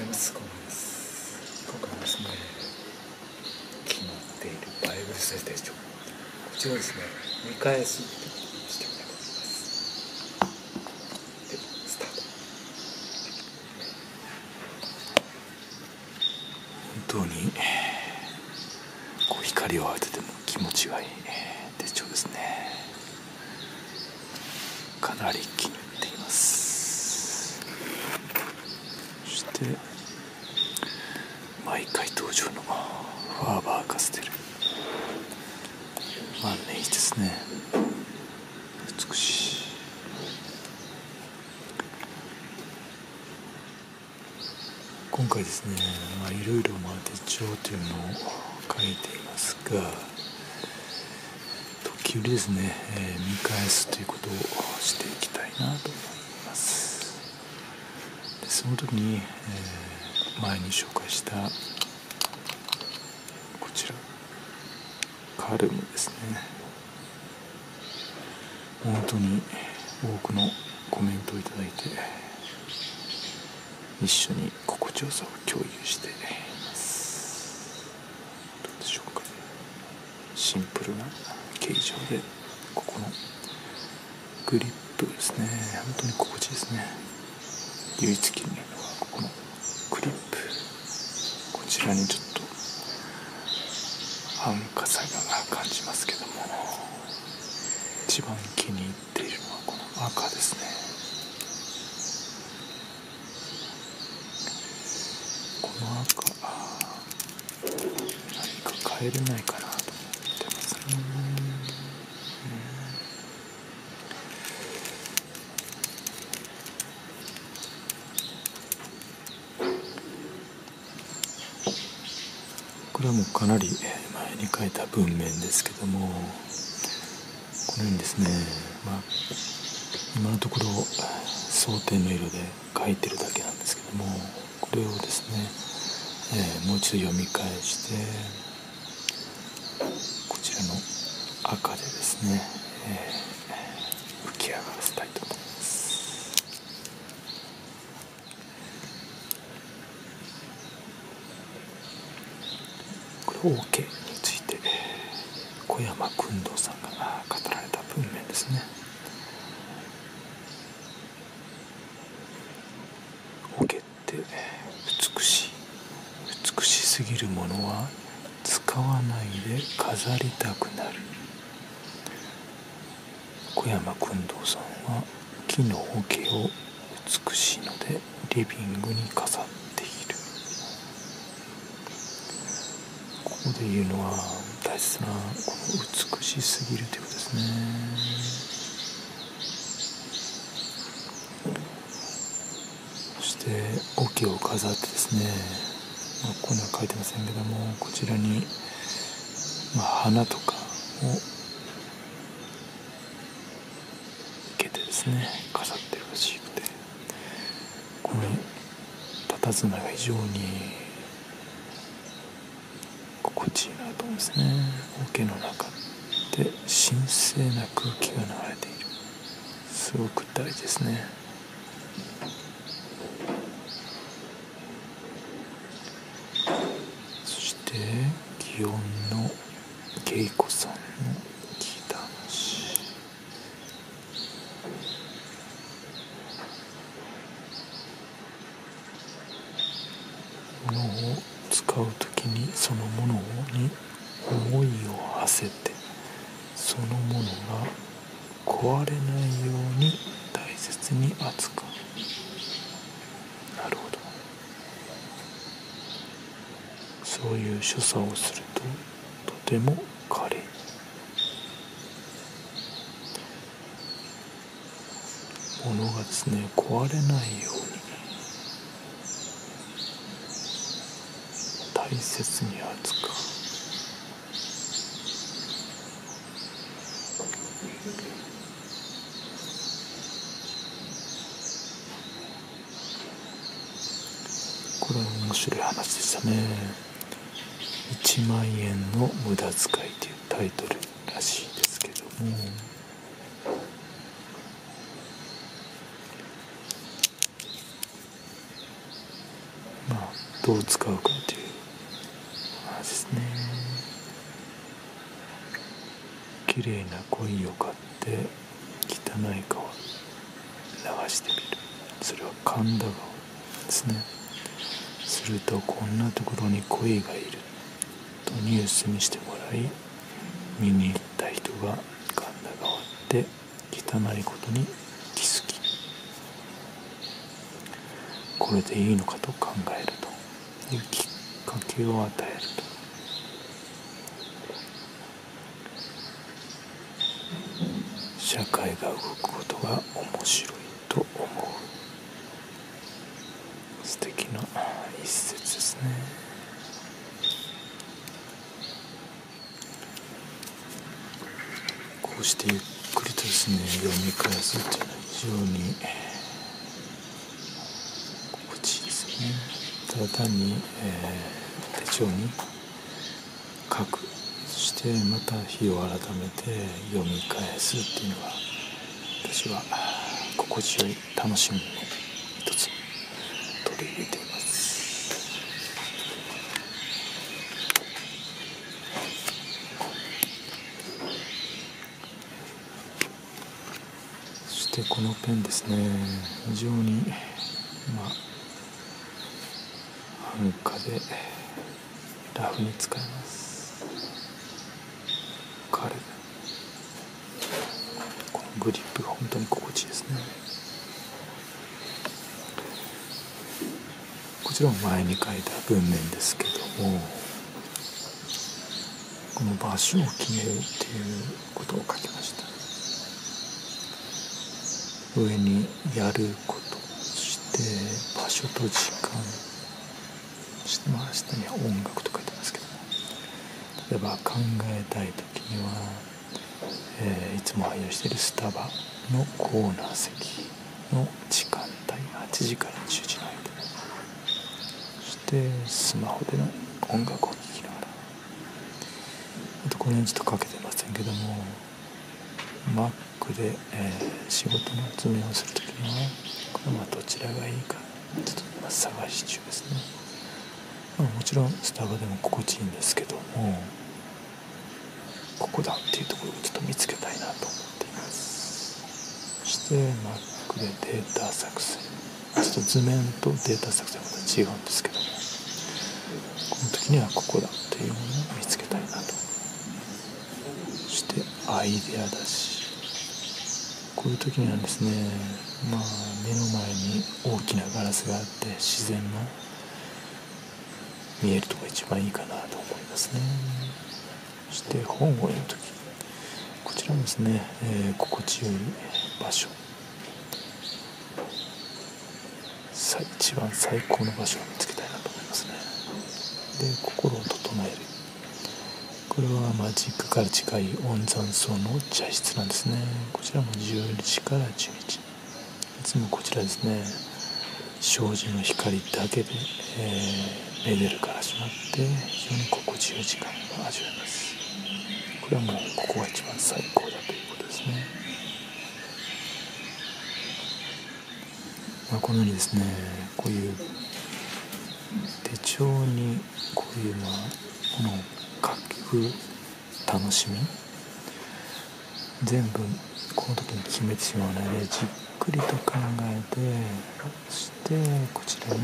ございます。こんばんはです。今回はですね、気に入っているバイブルサイズ手帳。こちらですね、見返すしてみたいと思います。で、スタート。本当に、こう光を当てても気持ちがいい手帳ですね。かなり気に入っています。そして毎回登場のファーバーカステル万年筆ですね。美しい。今回ですねいろいろ手帳というのを書いていますが時折ですね、えー見返すということをしていきたいなと思います。でその時に、えー前に紹介したこちらカルムですね。本当に多くのコメントをいただいて一緒に心地よさを共有しています。どうでしょうかシンプルな形状でここのグリップですね。本当に心地いいですね。唯一気になるのはここのクリップこちらにちょっと安価さが感じますけども一番気に入っているのはこの赤ですねこの赤何か変えれないかなと思ってますねこれはもうかなり前に書いた文面ですけどもこのようにですね、まあ、今のところ想定の色で書いてるだけなんですけどもこれをですね、えーもう一度読み返してこちらの赤でですね、えー浮き上がらせたいと思います。これ OK について小山君堂さんが語られた文面ですね。OK って美しい美しすぎるものは使わないで飾りたくなる。小山君堂さんは木の桶を美しいのでリビングに飾っているここで言うのは大切なこの美しすぎるということですね。そして桶を飾ってですね、まあ、ここには書いてませんけどもこちらに、まあ、花とかを生けてですね飾ってるらしくて。この佇まいが非常に心地いいなと思うんですね。桶の中で神聖な空気が流れている。すごく大事ですね。そして祇園の芸妓さんの聞いた話ものを使う時にそのものに思いを馳せてそのものが壊れないように大切に扱う。なるほど。そういう所作をするととても華麗ものがですね壊れないように大切に扱う。これは面白い話でしたね。1万円の無駄遣いというタイトルらしいですけども。まあどう使うかという綺麗な鯉を買って汚い川流してみる。それは神田川ですね。するとこんなところに鯉がいる。とニュースにしてもらい見に行った人が神田川って汚いことに気づき。これでいいのかと考えるというきっかけを与えると。社会が動くことが面白いと思う。素敵な一節ですね。こうしてゆっくりとですね読み返すっていうのは非常に心地いいですね。ただ単に、えー、手帳に書く。してまた日を改めて読み返すっていうのが私は心地よい楽しみの一つ取り入れています。そしてこのペンですね。非常にまあ安価でラフに使えます。彼このグリップが本当に心地いいですね。もちろん前に書いた文面ですけどもこの場所を決めるっていうことを書きました。上にやることそして場所と時間そしてまあ下には音楽と書いてますけど。例えば考えたい時には、えー、いつも愛用しているスタバのコーナー席の時間帯8時から10時の間。そしてスマホでの音楽を聴きながら。あとこの辺ちょっとかけてませんけども Mac で、えー、仕事の詰めをする時にはこれはどちらがいいかちょっと今探し中ですね、もちろんスタバでも心地いいんですけどもここだっていうところをちょっと見つけたいなと思っていますそして Mac でデータ作成ちょっと図面とデータ作成はまた違うんですけどもこの時にはここだっていうものを見つけたいなとそしてアイデアだしこういう時にはですねまあ目の前に大きなガラスがあって自然の見えるとこが一番いいかなと思いますね。そして本を読む時こちらもですね、えー、心地よい場所。一番最高の場所を見つけたいなと思いますね。で心を整える。これはマジックから近い温山荘の茶室なんですね。こちらも10日から12日いつもこちらですね障子の光だけで、えー、メデルから始まって非常に心地よい時間が味わえます。れはもうここが一番最高だということですね。まあ、このようにですねこういう手帳にこういうまあものを書く楽しみ全部この時に決めてしまわないでじっくりと考えてそしてこちらに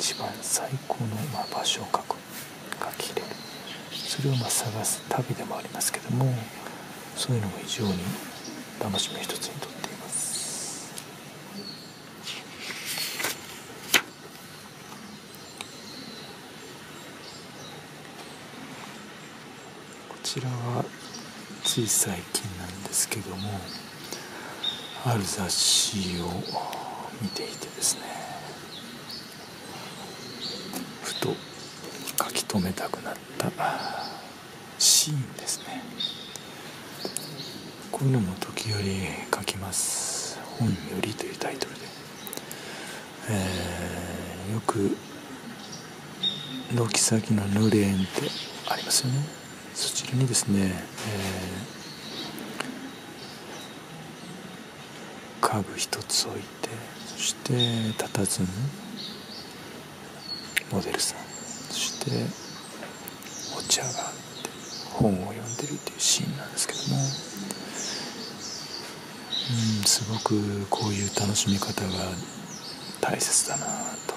一番最高のま場所を書く書き入れる。それをまあ探す旅でもありますけどもそういうのも非常に楽しみ一つにとっています。こちらはつい最近なんですけどもある雑誌を見ていてですねふと書き留めたくなった。シーンですね。こういうのも時折書きます「本より」というタイトルで、えー、よく軒先の濡れ縁ってありますよね。そちらにですね、えー、家具一つ置いてそして佇むモデルさん。そしてお茶が本を読んでるっていうシーンなんですけどもうんすごくこういう楽しみ方が大切だなと。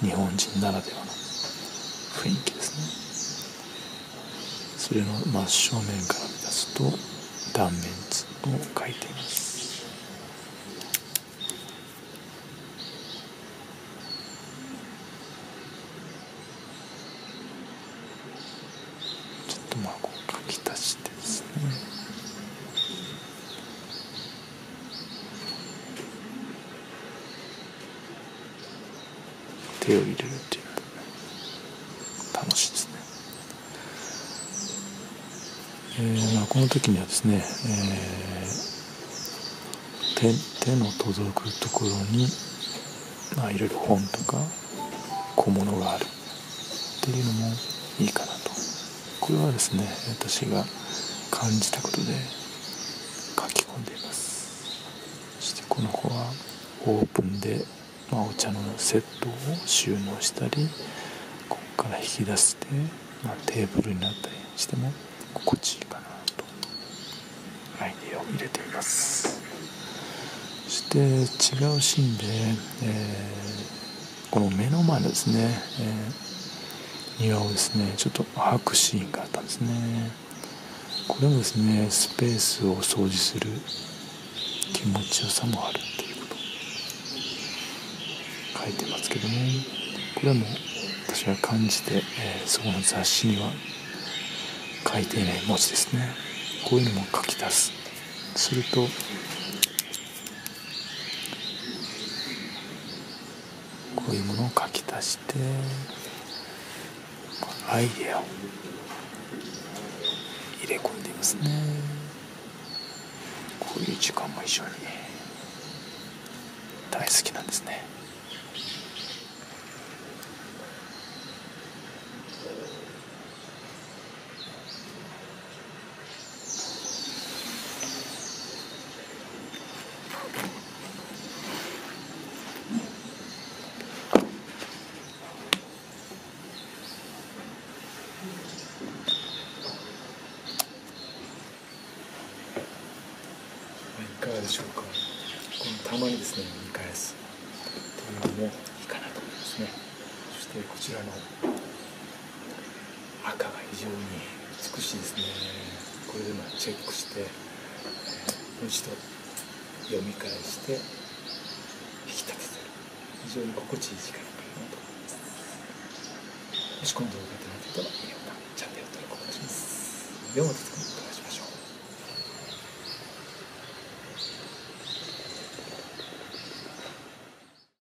日本人ならではの雰囲気ですね。それの真正面から見出すと断面図を書いていますちょっとまあこう書き足してですね手を入れるっていうの楽しいですね、えーまあ、この時にはですね、えー、手手の届くところに、まあ、いろいろ本とか小物があるっていうのもいいかなと。これはですね私が感じたことで書き込んでいます。そしてこの子はオープンでまあ、お茶のセットを収納したりここから引き出して、まあ、テーブルになったりしても心地いいかなとアイデアを入れています。そして違うシーンで、えー、この目の前のですね、えー、庭をですねちょっと吐くシーンがあったんですね。これもですねスペースを掃除する気持ちよさもある書いてますけどもこれはもう私は感じて、えー、そこの雑誌には書いていない文字ですね。こういうのも書き足す。するとこういうものを書き足してアイデアを入れ込んでいますね。こういう時間も非常に大好きなんですねいかがでしょうかこのたまにですね見返すというのもいいかなと思いますねそしてこちらの赤が非常に美しいですね。これでまチェックして、もう一度読み返して引き立ててる。非常に心地いい時間かなと思います。もしこの動画が手に入ったらいいねボタンチャンネル登録お願いします。山本君